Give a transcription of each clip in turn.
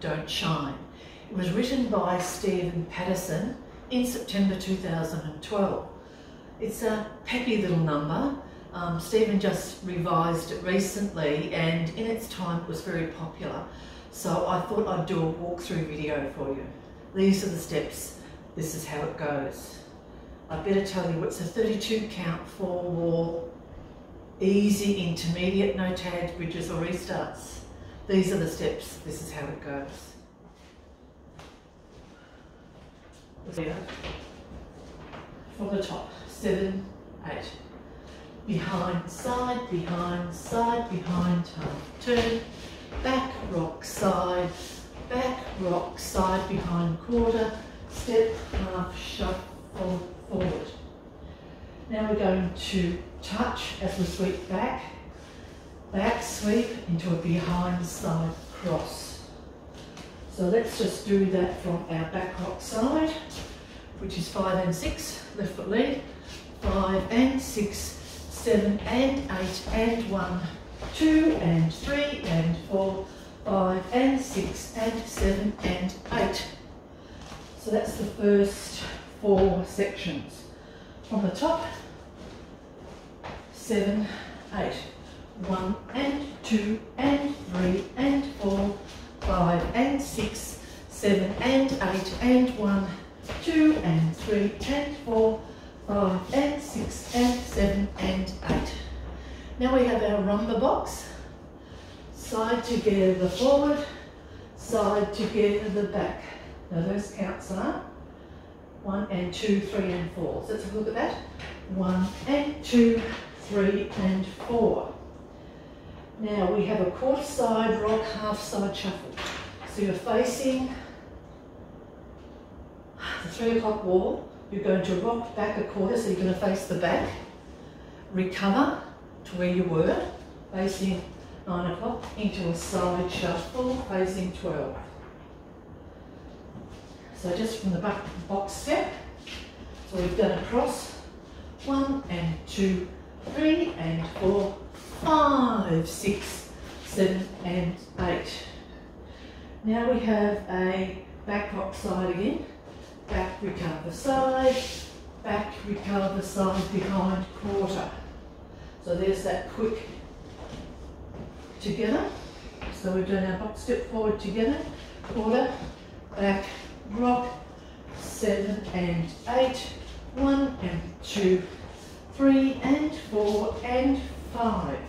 Don't Shine. It was written by Stephen Paterson in September 2012. It's a peppy little number. Um, Stephen just revised it recently and in its time it was very popular. So I thought I'd do a walkthrough video for you. These are the steps. This is how it goes. I better tell you it's a 32 count, four wall, easy, intermediate, no tags, bridges or restarts. These are the steps. This is how it goes. There. From the top, seven, eight. Behind, side, behind, side, behind, turn, back, rock, side, back, rock, side, behind, quarter, step, half, shuffle, going to touch as we sweep back, back sweep into a behind side cross. So let's just do that from our back rock side, which is five and six, left foot lead, five and six, seven and eight and one, two and three and four, five and six and seven and eight. So that's the first four sections. From the top, seven, eight. One and two and three and four, five and six, seven and eight and one, two and three and four, five and six and seven and eight. Now we have our rumba box. Side together forward, side together the back. Now those counts are one and two, three and four. So let's have a look at that. One and two, three and four. Now we have a quarter side rock, half side shuffle. So you're facing the three o'clock wall. You're going to rock back a quarter, so you're going to face the back. Recover to where you were, facing nine o'clock, into a side shuffle, facing 12. So just from the back box step, so we've done a cross, one and two, three and four, five, six, seven and eight. Now we have a back rock side again, back recover side, back recover side behind quarter. So there's that quick together. So we've done our box step forward together, quarter, back, rock, seven and eight, one and two, three and four and five,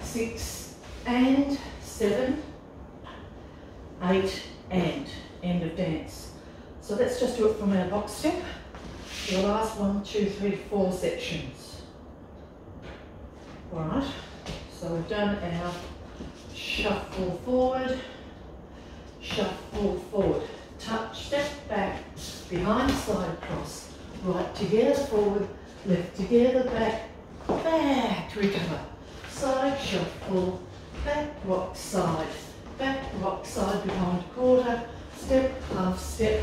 six and seven, eight and end of dance. So let's just do it from our box step. The last one, two, three, four sections. All right, so we've done our shuffle forward, shuffle forward touch, step back, behind side cross, right together forward, left together back, back, to recover, side shuffle, back rock side, back rock side behind quarter, step, half step,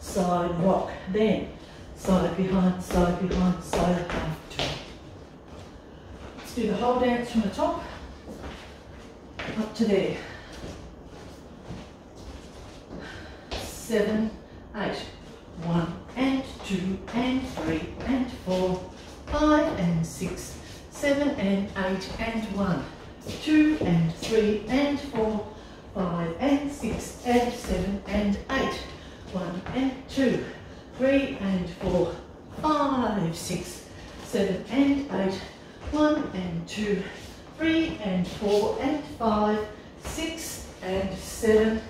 side rock, then side behind, side behind, side half turn. Let's do the whole dance from the top up to there. seven, eight. One and two and three and four, five and six, seven and eight and one, two and three and four, five and six and seven and eight, one and two, three and four, five, six, seven and eight, one and two, three and four and five, six and seven,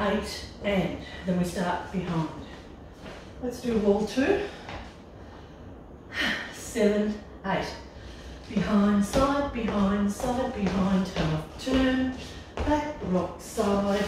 eight, and then we start behind. Let's do wall two. Seven, eight. Behind, side, behind, side, behind, half turn, back, rock, side,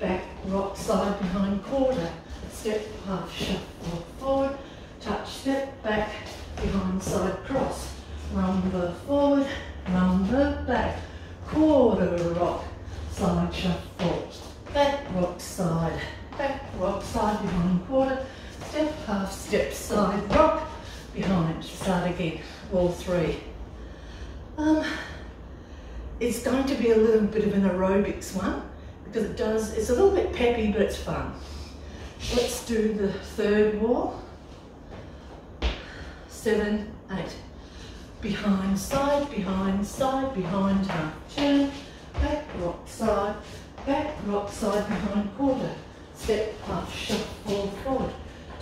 back, rock, side, behind, quarter, step, half, shuffle, forward, touch, step, back, behind, side, cross, rumba, forward, rumba, back, quarter, rock, side, shuffle, back, rock, side, back, rock, side, behind, quarter, step, half, step, side, rock, behind, start again, wall three. Um, it's going to be a little bit of an aerobics one because it does, it's a little bit peppy, but it's fun. Let's do the third wall. Seven, eight. Behind, side, behind, side, behind, half turn, back, rock, side, back, rock, side, behind, quarter. Step, half, shuffle, forward.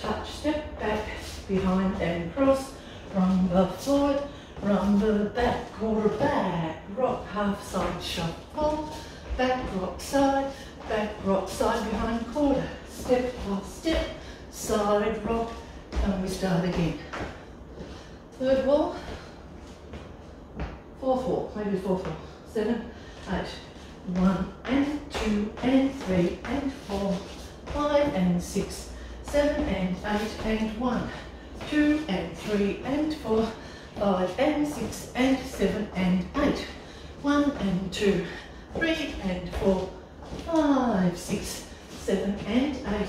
Touch, step, back, behind and cross. Rumba forward, rumba back, quarter back, rock, half side, shuffle, back, rock, side, back, rock, side, behind, quarter step half step, side rock, and we start again. Third wall, four, four, maybe fourth wall, seven, eight, one, and two, and three, and four, five, and six, seven, and eight, and one, two, and three, and four, five, and six, and seven, and eight, one, and two, three, and four, five, six, seven and eight,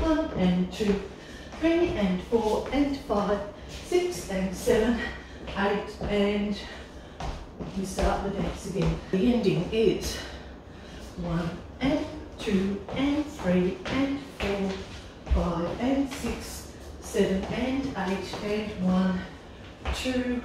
one and two, three and four and five, six and seven, eight and we start the dance again. The ending is one and two and three and seven and eight and one, two.